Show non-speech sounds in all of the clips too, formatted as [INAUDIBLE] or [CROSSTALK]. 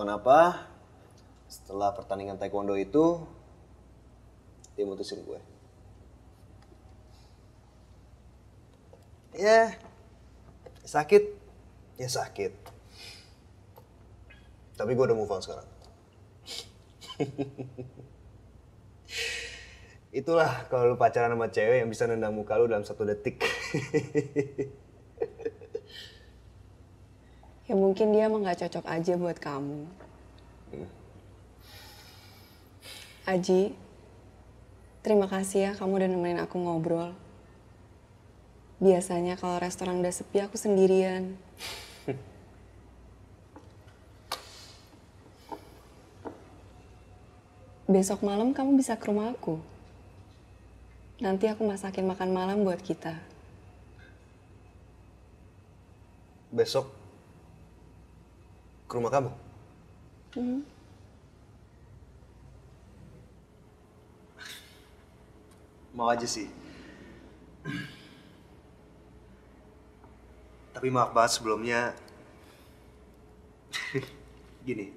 Kenapa setelah pertandingan taekwondo itu dia mutusin gue. Ya sakit, ya sakit. Tapi gue udah move on sekarang. [LAUGHS] Itulah kalau lu pacaran sama cewek yang bisa nendang muka lu dalam satu detik. [LAUGHS] Ya mungkin dia emang gak cocok aja buat kamu. Aji, terima kasih ya kamu udah nemenin aku ngobrol. Biasanya kalau restoran udah sepi aku sendirian. Besok malam kamu bisa ke rumah aku. Nanti aku masakin makan malam buat kita. Besok ke rumah kamu. Mau aja sih. Tapi maaf banget sebelumnya. [LAUGHS] Gini.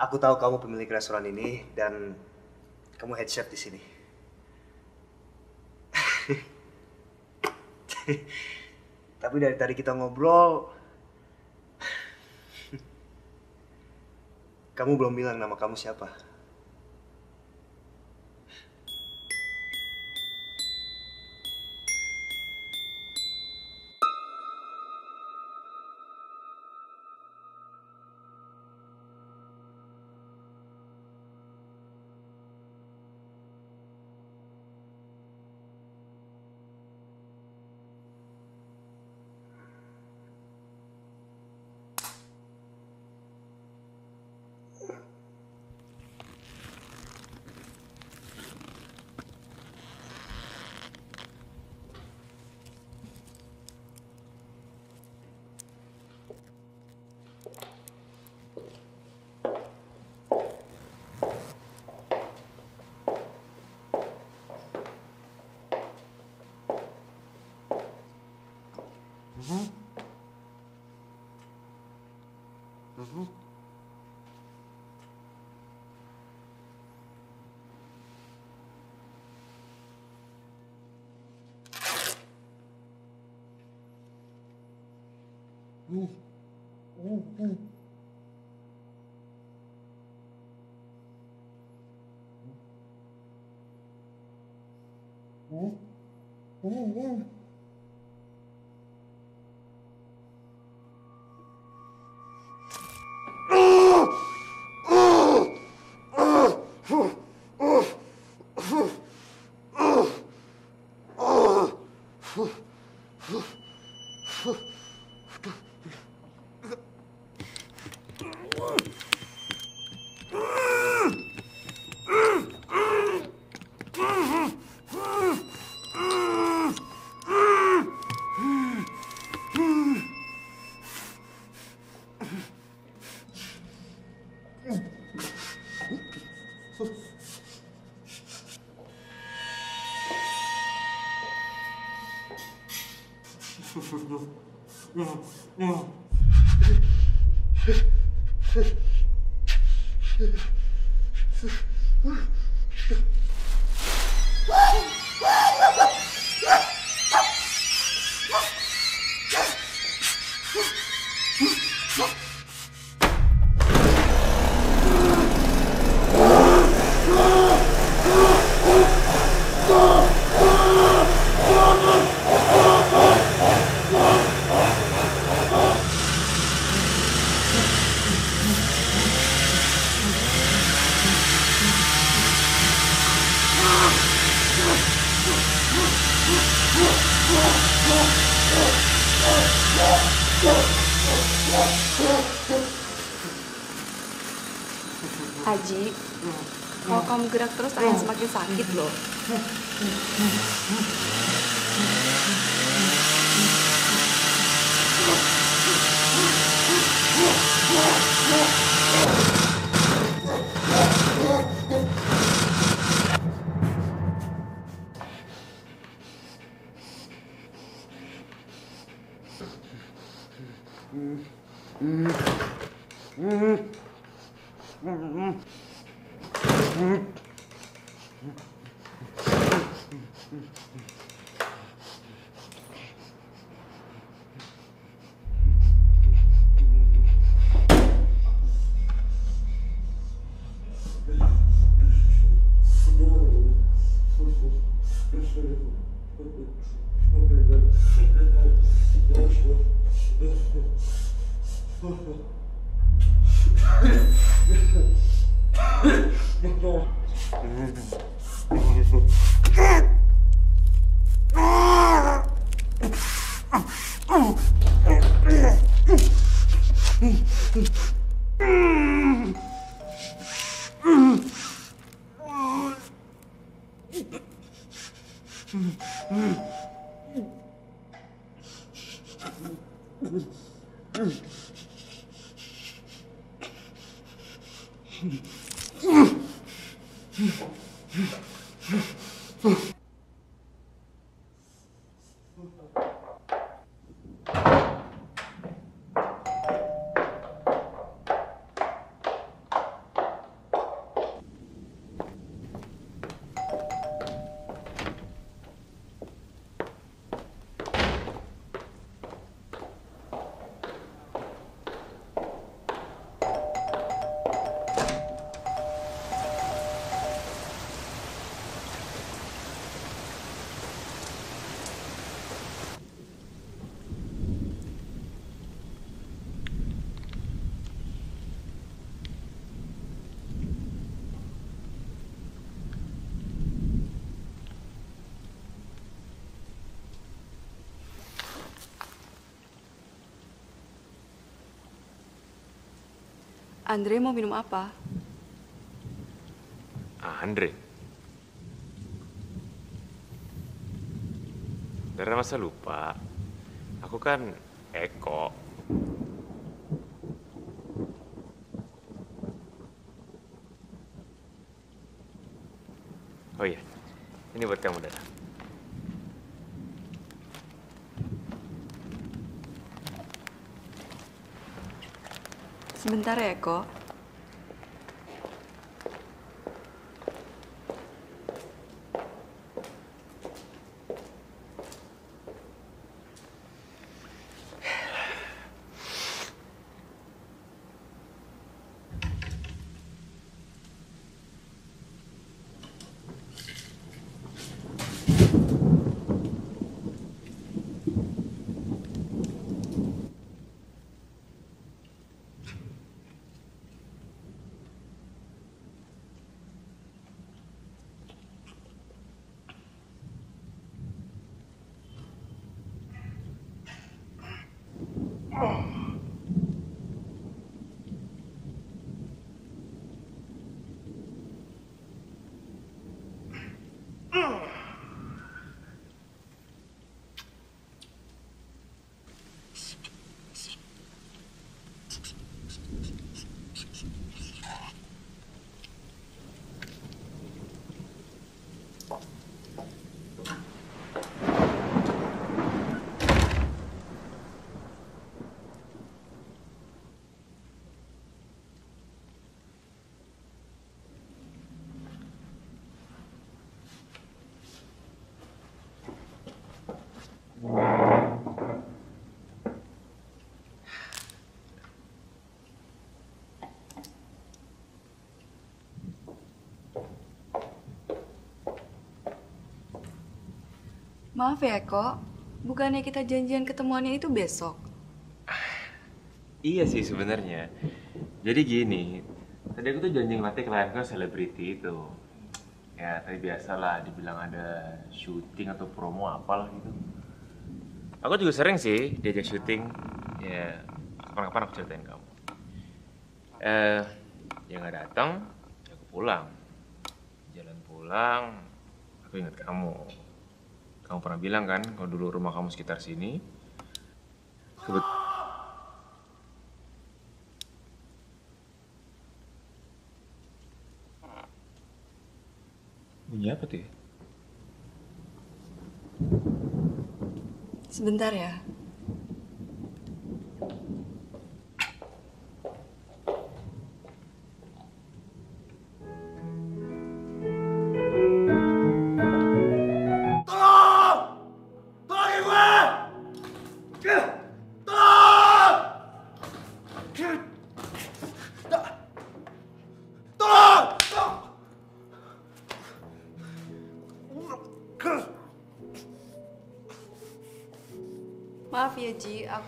Aku tahu kamu pemilik restoran ini dan kamu head chef di sini. [LAUGHS] Tapi dari tadi kita ngobrol, kamu belum bilang nama kamu siapa. Uhum. Uhum. Uh, uh, uh. Uh, uh, uh. one. sakit loh Mm-hmm. Loh. Andre mau minum apa? Ah, Andre. Dari masa lupa, aku kan Eko. Oh iya, ini buat kamu Dara. Sebentar ya, Eko. Maaf ya, Eko. Bukannya kita janjian ketemuannya itu besok? [SIGHS] Iya sih sebenarnya. Jadi gini, tadi aku tuh janji ngelatih klienku selebriti itu. Ya, tadi biasalah dibilang ada syuting atau promo apalah gitu. Aku juga sering sih diajak syuting. Ya, kapan-kapan aku ceritain kamu. Eh, ya nggak datang, aku pulang. Jalan pulang, aku ingat kamu. Kamu pernah bilang kan, kalau dulu rumah kamu sekitar sini. Kebet Bunyi apa tuh ya? Sebentar ya.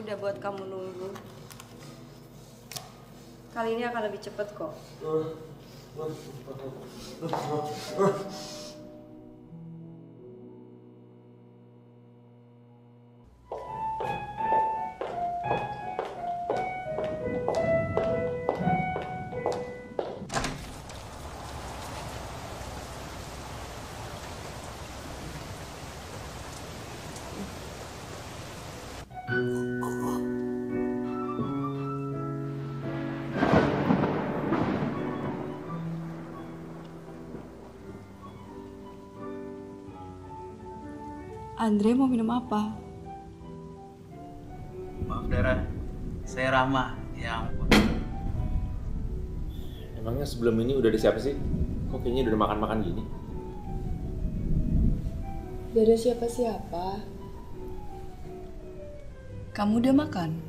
Udah buat kamu nunggu. Kali ini akan lebih cepet kok. Andre mau minum apa? Maaf Dara, saya Rama. Ya ampun. Emangnya sebelum ini udah ada siapa sih? Kok kayaknya udah makan-makan gini? Gak ada siapa-siapa. Kamu udah makan?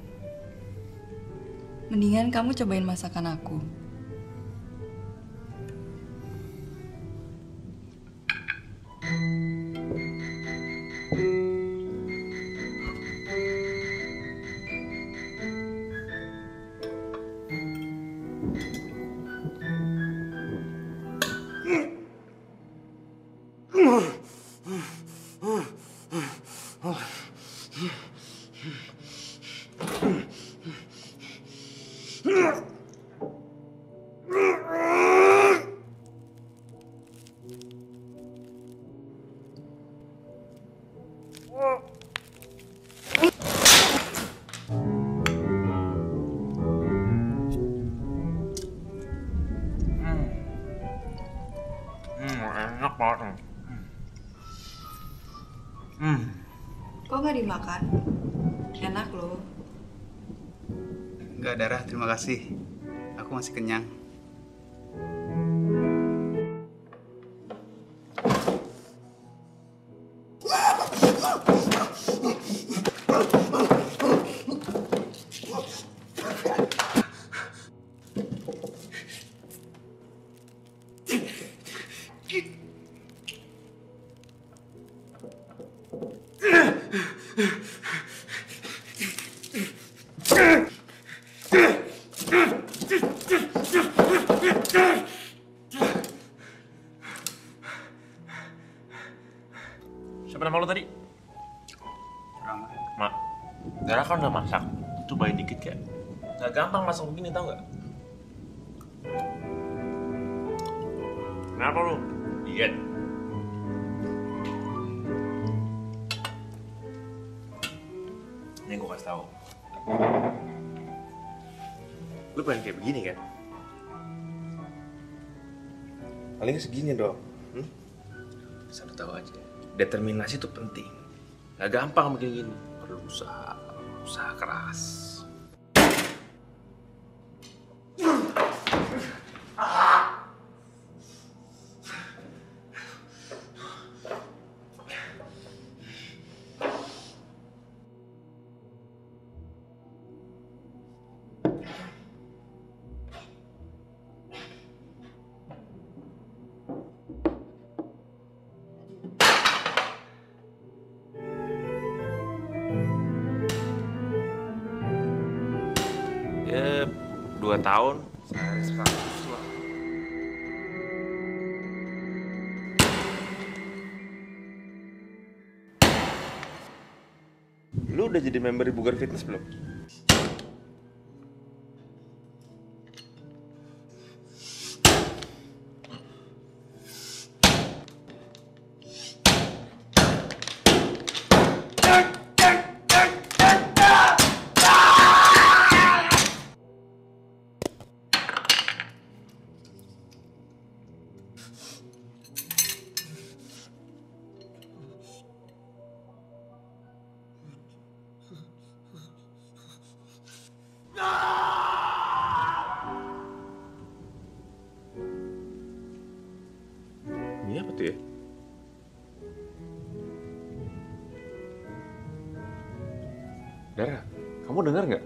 Mendingan kamu cobain masakan aku. Nggak dimakan? Enak loh. Enggak Dara, terima kasih. Aku masih kenyang. Siapa nama lo tadi? Rama. Mak, Dara kan udah masak. Cobain dikit kayak. Gak gampang masak begini tau gak? Lu pengen kayak begini kan? Paling segini dong. Hmm? Asal lu tahu aja. Determinasi itu penting. Gak gampang bikin gini. Perlu usaha, usaha keras. Dua tahun. Sehari seratus lah. Lu udah jadi member di Bugar Fitness belum? Kamu dengar nggak?